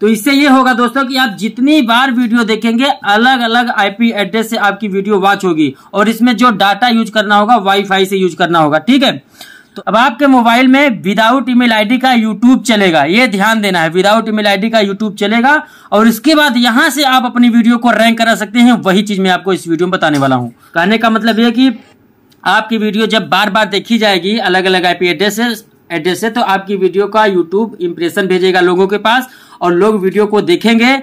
तो इससे ये होगा दोस्तों कि आप जितनी बार वीडियो देखेंगे अलग अलग आईपी एड्रेस से आपकी वीडियो वॉच होगी और इसमें जो डाटा यूज़ करना होगा वाईफाई से यूज़ करना होगा, ठीक है? तो अब आपके मोबाइल में विदाउट ईमेल आईडी का यूट्यूब चलेगा, ये ध्यान देना है विदाउट ईमेल आईडी का यूट्यूब चलेगा और इसके बाद यहाँ से आप अपनी वीडियो को रैंक करा सकते हैं, वही चीज़ मैं आपको इस वीडियो में बताने वाला हूँ। कहने का मतलब ये कि आपकी वीडियो जब बार बार देखी जाएगी अलग अलग आईपी एड्रेस एड्रेस से तो आपकी वीडियो का यूट्यूब इंप्रेशन भेजेगा लोगों के पास और लोग वीडियो को देखेंगे।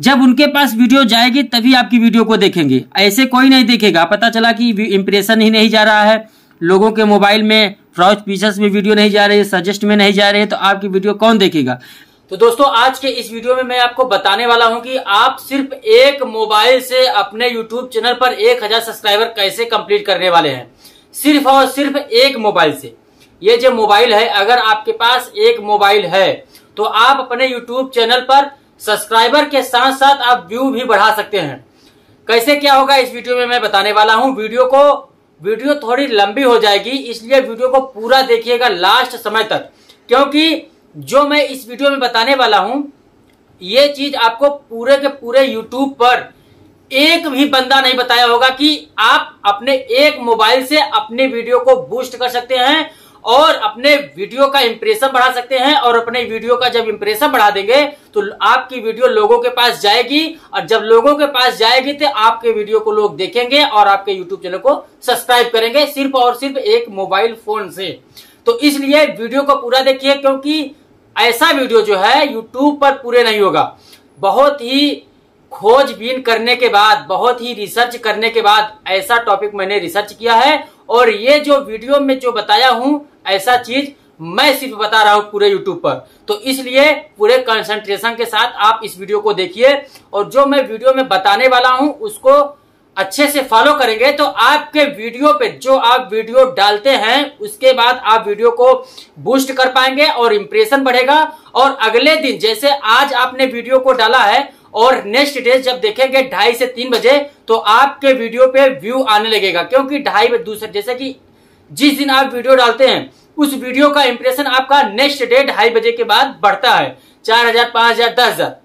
जब उनके पास वीडियो जाएगी, तभी आपकी वीडियो को देखेंगे। ऐसे कोई नहीं देखेगा। पता चला कि इंप्रेशन ही नहीं जा रहा है। लोगों के मोबाइल में फ्रॉज फीचर्स में वीडियो नहीं जा रही सजेस्ट में नहीं जा रही तो आपकी वीडियो कौन देखेगा? तो दोस्तों, आज के इस वीडियो में मैं आपको बताने वाला हूँ कि आप सिर्फ़ एक मोबाइल से अपने यूट्यूब चैनल पर एक हज़ार सब्सक्राइबर कैसे कंप्लीट करने वाले हैं? सिर्फ़ और सिर्फ़ एक मोबाइल से। ये जो मोबाइल है, अगर आपके पास एक मोबाइल है तो आप अपने यूट्यूब चैनल पर सब्सक्राइबर के साथ साथ आप व्यू भी बढ़ा सकते हैं। कैसे क्या होगा इस वीडियो में मैं बताने वाला हूँ। वीडियो को वीडियो थोड़ी लंबी हो जाएगी, इसलिए वीडियो को पूरा देखिएगा लास्ट समय तक। क्योंकि जो मैं इस वीडियो में बताने वाला हूँ, ये चीज़ आपको पूरे के पूरे यूट्यूब पर एक भी बंदा नहीं बताया होगा कि आप अपने एक मोबाइल से अपने वीडियो को बूस्ट कर सकते हैं और अपने वीडियो का इंप्रेशन बढ़ा सकते हैं और अपने वीडियो का जब इंप्रेशन बढ़ा देंगे तो आपकी वीडियो लोगों के पास जाएगी। और जब लोगों के पास जाएगी तो आपके वीडियो को लोग देखेंगे और आपके यूट्यूब चैनल को सब्सक्राइब करेंगे सिर्फ़ और सिर्फ़ एक मोबाइल फ़ोन से। तो इसलिए वीडियो को पूरा देखिए, क्योंकि ऐसा वीडियो जो है यूट्यूब पर पूरे नहीं होगा। बहुत ही खोजबीन करने के बाद, बहुत ही रिसर्च करने के बाद ऐसा टॉपिक मैंने रिसर्च किया है और ये जो वीडियो में जो बताया हूँ, ऐसा चीज़ मैं सिर्फ़ बता रहा हूँ पूरे यूट्यूब पर। तो इसलिए पूरे कंसंट्रेशन के साथ आप इस वीडियो को देखिए और जो मैं वीडियो में बताने वाला हूँ, उसको अच्छे से फॉलो करेंगे। तो आपके वीडियो पे जो आप वीडियो डालते हैं, उसके बाद आप वीडियो को बूस्ट कर पाएँगे और इम्प्रेशन बढ़ेगा। और अगले दिन, जैसे आज आपने वीडियो को डाला है और नेक्स्ट डे जब देखेंगे ढाई से तीन बजे तो आपके वीडियो पे व्यू आने लगेगा। क्योंकि ढाई दूसरे, जैसे कि जिस दिन आप वीडियो डालते हैं, उस वीडियो का इंप्रेशन आपका नेक्स्ट डे ढाई बजे के बाद बढ़ता है। चार हज़ार, पाँच हज़ार, दस हज़ार।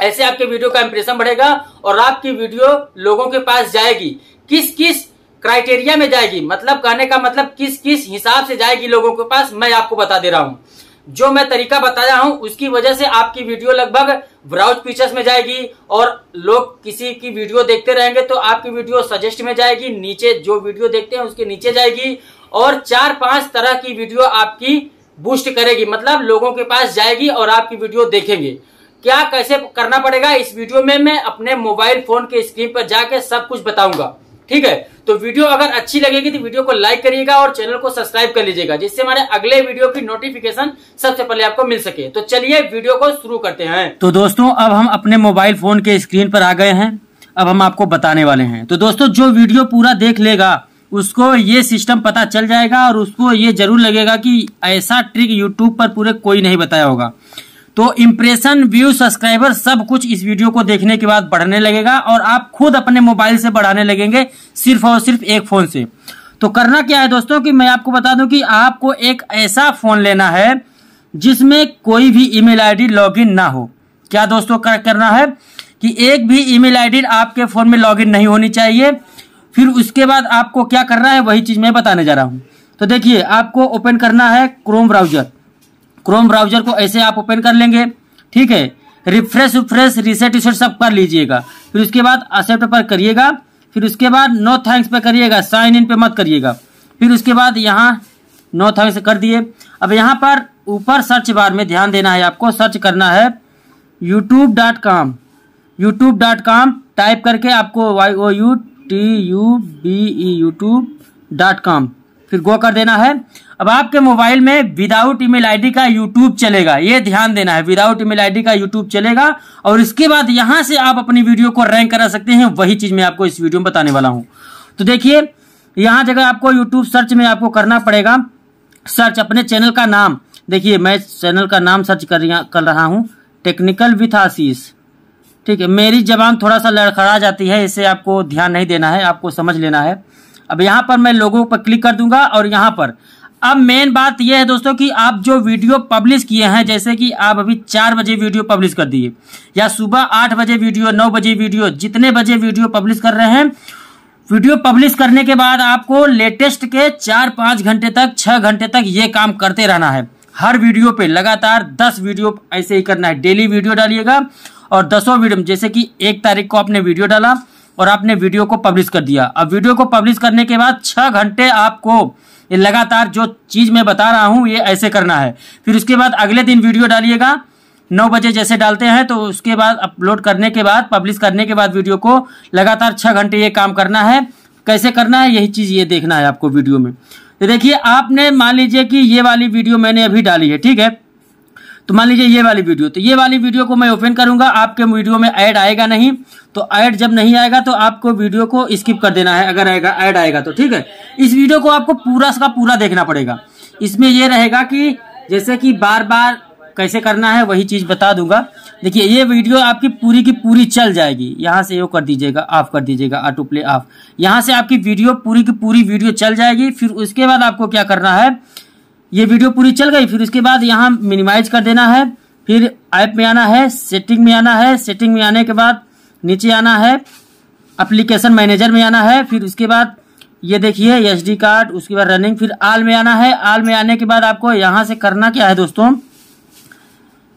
ऐसे आपके वीडियो का इंप्रेशन बढ़ेगा और आपकी वीडियो लोगों के पास जाएगी। किस किस क्राइटेरिया में जाएगी? मतलब कहने का मतलब किस किस हिसाब से जाएगी लोगों के पास, मैं आपको बता दे रहा हूँ। जो मैं तरीका बताया हूँ, उसकी वजह से आपकी वीडियो लगभग ब्राउज फीचर्स में जाएगी और लोग किसी की वीडियो देखते रहेंगे तो आपकी वीडियो सजेस्ट में जाएगी, नीचे जो वीडियो देखते हैं उसके नीचे जाएगी और चार पाँच तरह की वीडियो आपकी बूस्ट करेगी मतलब लोगों के पास जाएगी और आपकी वीडियो देखेंगे। क्या कैसे करना पड़ेगा? इस वीडियो में मैं अपने मोबाइल फ़ोन के स्क्रीन पर जाके सब कुछ बताऊँगा। ठीक है? तो वीडियो अगर अच्छी लगेगी तो वीडियो को लाइक करिएगा और चैनल को सब्सक्राइब कर लीजिएगा, जिससे हमारे अगले वीडियो की नोटिफिकेशन सबसे पहले आपको मिल सके। तो चलिए वीडियो को शुरू करते हैं। तो दोस्तों, अब हम अपने मोबाइल फ़ोन के स्क्रीन पर आ गए हैं। अब हम आपको बताने वाले हैं। तो दोस्तों, जो वीडियो पूरा देख लेगा, उसको ये सिस्टम पता चल जाएगा और उसको ये ज़रूर लगेगा कि ऐसा ट्रिक यूट्यूब पर पूरे कोई नहीं बताया होगा। तो इम्प्रेशन व्यू सब्सक्राइबर सब कुछ इस वीडियो को देखने के बाद बढ़ने लगेगा और आप खुद अपने मोबाइल से बढ़ाने लगेंगे सिर्फ़ और सिर्फ़ एक फ़ोन से। तो करना क्या है दोस्तों कि मैं आपको बता दूँ कि आपको एक ऐसा फ़ोन लेना है जिसमें कोई भी ईमेल आईडी लॉगिन ना हो। क्या दोस्तों कर, करना है कि एक भी ईमेल आईडी आपके फ़ोन में लॉगिन नहीं होनी चाहिए फिर उसके बाद आपको क्या करना है वही चीज़ मैं बताने जा रहा हूँ। तो देखिए आपको ओपन करना है क्रोम ब्राउज़र क्रोम ब्राउज़र को ऐसे आप ओपन कर लेंगे, ठीक है? रिफ्रेश उफ्रेश रिसेट इसेट सब कर लीजिएगा। फिर उसके बाद एक्सेप्ट पर करिएगा। फिर उसके बाद नो थैंक्स पे करिएगा। साइन इन पे मत करिएगा। फिर उसके बाद यहाँ नो थैंक्स कर दिए। अब यहाँ पर ऊपर सर्च बार में ध्यान देना है आपको। सर्च करना है YouTube dot com YouTube dot com type करके आपको Y O U T U B E YouTube dot com फिर गो कर देना है। अब आपके मोबाइल में विदाउट ईमेल आईडी का यूट्यूब चलेगा। ये ध्यान देना है विदाउट ईमेल आईडी का यूट्यूब चलेगा। और इसके बाद यहाँ से आप अपनी वीडियो को रैंक करा सकते हैं। वही चीज़ मैं आपको इस वीडियो में बताने वाला हूँ। तो देखिए यहाँ जगह आपको यूट्यूब सर्च में आपको करना पड़ेगा। सर्च अपने चैनल का नाम। देखिए मैं चैनल का नाम सर्च कर, कर रहा हूँ। टेक्निकल विथ आशीष ठीक है मेरी जबान थोड़ा सा लड़खड़ा जाती है इसे आपको ध्यान नहीं देना है आपको समझ लेना है। अब यहाँ पर मैं लोगों पर क्लिक कर दूँगा और यहाँ पर। अब मेन बात यह है दोस्तों कि आप जो वीडियो पब्लिश किए हैं, जैसे कि आप अभी चार बजे वीडियो पब्लिश कर दिए, या सुबह आठ बजे वीडियो, नौ बजे वीडियो, जितने बजे वीडियो पब्लिश कर रहे हैं, वीडियो पब्लिश करने के बाद आपको लेटेस्ट के चार पाँच घंटे तक, छह घंटे तक ये काम करते रहना है। हर वीडियो पे लगातार दस वीडियो ऐसे ही करना है। डेली वीडियो डालिएगा और दसों वीडियो, जैसे कि एक तारीख को आपने वीडियो डाला और आपने वीडियो को पब्लिश कर दिया। अब वीडियो को पब्लिश करने के बाद छह घंटे आपको लगातार जो चीज़ मैं बता रहा हूँ, ये ऐसे करना है। फिर उसके बाद अगले दिन वीडियो डालिएगा। नौ बजे जैसे डालते हैं तो उसके बाद अपलोड करने के बाद, पब्लिश करने के बाद वीडियो को लगातार छह घंटे ये काम करना है। कैसे करना है, यही चीज़ ये देखना है आपको वीडियो में। तो देखिए, आपने मान लीजिए कि ये वाली वीडियो मैंने अभी डाली है, ठीक है? तो मान लीजिए ये वाली वीडियो तो ये वाली वीडियो को मैं ओपन करूँगा, आपके वीडियो में ऐड आएगा नहीं तो ऐड जब नहीं आएगा तो आपको वीडियो को स्किप कर देना है, अगर आएगा ऐड आएगा तो ठीक है। इस वीडियो को आपको पूरा का पूरा देखना पड़ेगा। इसमें यह रहेगा कि जैसे कि बार बार कैसे करना है, वही चीज़ बता दूँगा। देखिए, ये वीडियो आपकी पूरी की पूरी चल जाएगी। यहाँ से यो कर दीजिएगा ऑफ़ कर दीजिएगा ऑटो प्ले ऑफ़ यहाँ से आपकी वीडियो पूरी की पूरी वीडियो चल जाएगी, फिर उसके बाद आपको क्या करना है ये वीडियो पूरी चल गई, फिर उसके बाद यहाँ मिनिमाइज कर देना है, फिर ऐप में आना है सेटिंग में आना है सेटिंग में आने के बाद नीचे आना है एप्लीकेशन मैनेजर में आना है, फिर उसके बाद ये देखिए एसडी कार्ड उसके बाद रनिंग फिर आल में आना है आल में आने के बाद आपको यहाँ से करना क्या है दोस्तों?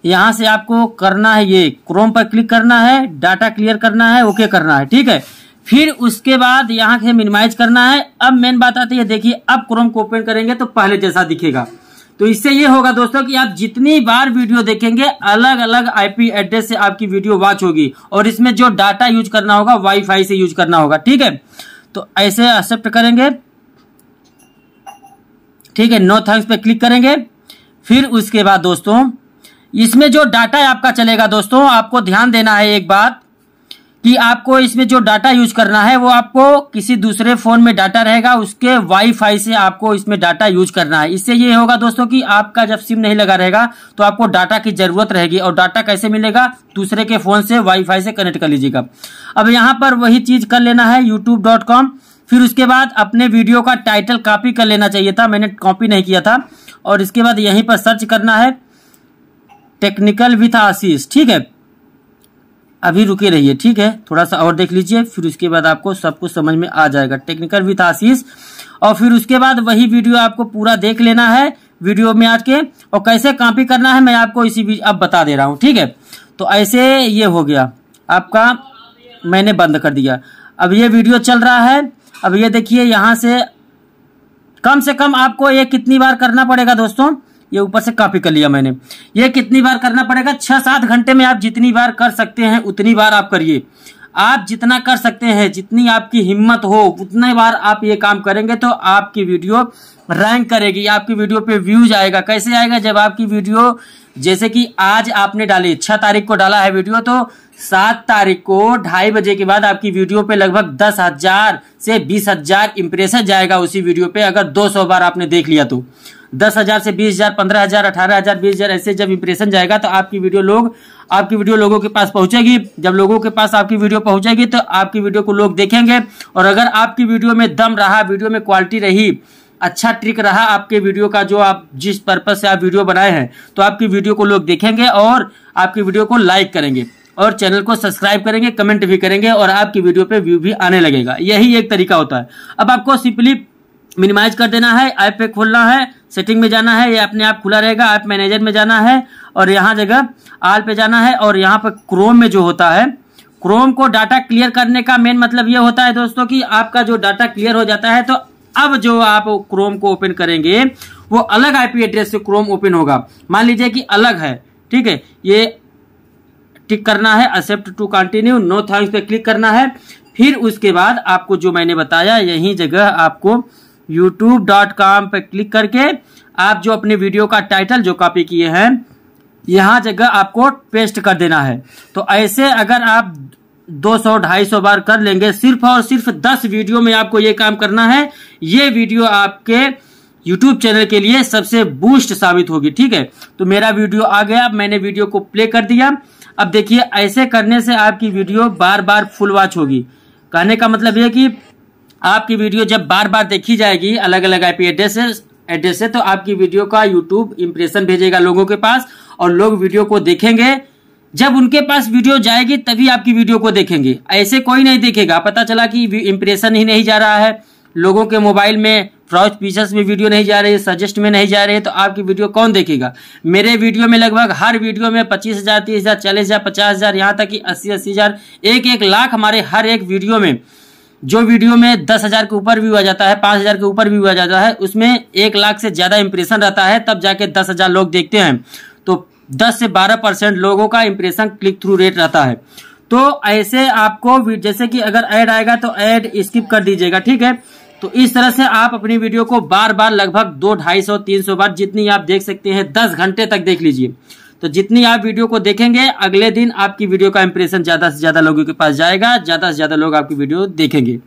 यहाँ से आपको करना है ये क्रोम पर क्लिक करना है डाटा क्लियर करना है ओके करना है, ठीक है? फिर उसके बाद यहाँ से मिनिमाइज करना है। अब मेन बात आती है, देखिए, अब क्रोम को ओपन करेंगे तो पहले जैसा दिखेगा। तो इससे ये होगा दोस्तों कि आप जितनी बार वीडियो देखेंगे अलग अलग आईपी एड्रेस से आपकी वीडियो वॉच होगी। और इसमें जो डाटा यूज़ करना होगा वाईफाई से यूज़ करना होगा, ठीक है? तो ऐसे एक्सेप्ट करेंगे। ठीक है नो थैंक्स पे क्लिक करेंगे। फिर उसके बाद दोस्तों, इसमें जो डाटा आपका चलेगा दोस्तों, आपको ध्यान देना है एक बात। कि आपको इसमें जो डाटा यूज़ करना है, वो आपको किसी दूसरे फ़ोन में डाटा रहेगा, उसके वाईफाई से आपको इसमें डाटा यूज़ करना है। इससे ये होगा दोस्तों कि आपका जब सिम नहीं लगा रहेगा तो आपको डाटा की ज़रूरत रहेगी और डाटा कैसे मिलेगा? दूसरे के फ़ोन से वाईफाई से कनेक्ट कर लीजिएगा। अब यहाँ पर वही चीज़ कर लेना है यूट्यूब फिर उसके बाद अपने वीडियो का टाइटल कॉपी कर लेना चाहिए था, मैंने कॉपी नहीं किया था। और इसके बाद यहीं पर सर्च करना है टेक्निकल विथ आशीष ठीक है? अभी रुके रहिए, ठीक है? थोड़ा सा और देख लीजिए, फिर उसके बाद आपको सब कुछ समझ में आ जाएगा। टेक्निकल विथ आशीष और फिर उसके बाद वही वीडियो आपको पूरा देख लेना है वीडियो में आके। और कैसे कॉपी करना है, मैं आपको इसी बीच अब बता दे रहा हूँ, ठीक है? तो ऐसे ये हो गया। आपका मैंने बंद कर दिया। अब ये वीडियो चल रहा है। अब ये देखिए, यहाँ से कम से कम आपको ये कितनी बार करना पड़ेगा दोस्तों? ये ऊपर से कॉपी कर लिया मैंने। ये कितनी बार करना पड़ेगा? छह सात घंटे में आप जितनी बार कर सकते हैं, उतनी बार आप करिए। आप जितना कर सकते हैं, जितनी आपकी हिम्मत हो, उतने बार आप ये काम करेंगे तो आपकी वीडियो रैंक करेगी, आपकी वीडियो पे व्यूज़ आएगा। कैसे आएगा? जब आपकी वीडियो, जैसे कि आज आपने डाली, छह तारीख को डाला है वीडियो तो सात तारीख को ढाई बजे के बाद आपकी वीडियो पे लगभग दस हज़ार से बीस हज़ार इंप्रेशन जाएगा उसी वीडियो पे, अगर दो सौ बार आपने देख लिया तो। दस हज़ार से बीस हज़ार, पंद्रह हज़ार, अठारह हज़ार, बीस हज़ार, ऐसे जब इंप्रेशन जाएगा तो आपकी वीडियो लोग, आपकी वीडियो लोगों के पास पहुंचेगी। जब लोगों के पास आपकी वीडियो पहुंचेगी तो आपकी वीडियो को लोग देखेंगे। और अगर आपकी वीडियो में दम रहा वीडियो में क्वालिटी रही अच्छा ट्रिक रहा आपके वीडियो का, जो आप जिस पर्पज से आप वीडियो बनाए हैं तो आपकी वीडियो को लोग देखेंगे और आपकी वीडियो को लाइक करेंगे। और चैनल को सब्सक्राइब करेंगे कमेंट भी करेंगे और आपकी वीडियो पे व्यू भी आने लगेगा। यही एक तरीका होता है। अब आपको सिंपली मिनिमाइज कर देना है, ऐप पे खोलना है, सेटिंग में जाना है, ये अपने आप खुला रहेगा, ऐप मैनेजर में जाना है, और यहाँ जगह आल पे जाना है, और यहाँ पर क्रोम में जो होता है क्रोम को डाटा क्लियर करने का मेन मतलब ये होता है दोस्तों कि आपका जो डाटा क्लियर हो जाता है तो अब जो आप क्रोम को ओपन करेंगे, वो अलग आईपी एड्रेस से क्रोम ओपन होगा। मान लीजिए कि अलग है, ठीक है, ये टिक करना है accept to continue no thanks पे क्लिक करना है, फिर उसके बाद आपको जो मैंने बताया, यही जगह आपको youtube.com पर क्लिक करके आप जो अपने वीडियो का टाइटल जो कॉपी किए हैं, यहाँ जगह आपको पेस्ट कर देना है। तो ऐसे अगर आप 200 250 बार कर लेंगे, सिर्फ़ और सिर्फ़ 10 वीडियो में आपको ये काम करना है, ये वीडियो आपके YouTube चैनल के लिए सबसे बूस्ट साबित होगी, ठीक है? तो मेरा वीडियो आ गया मैंने वीडियो को प्ले कर दिया। अब देखिए, ऐसे करने से आपकी वीडियो बार बार फुल वॉच होगी। कहने का मतलब ये कि आपकी वीडियो जब बार बार देखी जाएगी अलग अलग आईपी एड्रेस एड्रेस से तो आपकी वीडियो का यूट्यूब इंप्रेशन भेजेगा लोगों के पास और लोग वीडियो को देखेंगे। जब उनके पास वीडियो जाएगी, तभी आपकी वीडियो को देखेंगे। ऐसे कोई नहीं देखेगा। पता चला कि इंप्रेशन ही नहीं जा रहा है। लोगों के मोबाइल में फ्रॉज फीचर्स में वीडियो नहीं जा रही है सजेस्ट में नहीं जा रही है तो आपकी वीडियो कौन देखेगा? मेरे वीडियो में लगभग हर वीडियो में पच्चीस हज़ार, तीस हज़ार, चालीस हज़ार, पचास हज़ार, यहाँ तक कि अस्सी अस्सी हज़ार एक एक लाख हमारे हर एक वीडियो में। जो वीडियो में दस हज़ार के ऊपर व्यू आ जाता है, पाँच हज़ार के ऊपर व्यू आ जाता है, उसमें एक लाख से ज़्यादा इंप्रेशन रहता है, तब जाके दस हज़ार लोग देखते हैं। तो दस से बारह परसेंट लोगों का इंप्रेशन क्लिक थ्रू रेट रहता है। तो ऐसे आपको जैसे कि अगर ऐड आएगा तो ऐड स्किप कर दीजिएगा, ठीक है? तो इस तरह से आप अपनी वीडियो को बार बार लगभग दो, ढाई सौ, तीन सौ बार जितनी आप देख सकते हैं, दस घंटे तक देख लीजिए। तो जितनी आप वीडियो को देखेंगे, अगले दिन आपकी वीडियो का इंप्रेशन ज़्यादा से ज़्यादा लोगों के पास जाएगा, ज़्यादा से ज़्यादा लोग आपकी वीडियो देखेंगे।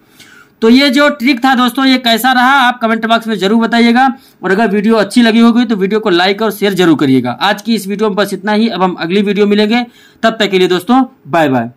तो ये जो ट्रिक था दोस्तों, ये कैसा रहा, आप कमेंट बॉक्स में ज़रूर बताइएगा। और अगर वीडियो अच्छी लगी होगी तो वीडियो को लाइक और शेयर ज़रूर करिएगा। आज की इस वीडियो में बस इतना ही। अब हम अगली वीडियो मिलेंगे। तब तक के लिए दोस्तों बाय बाय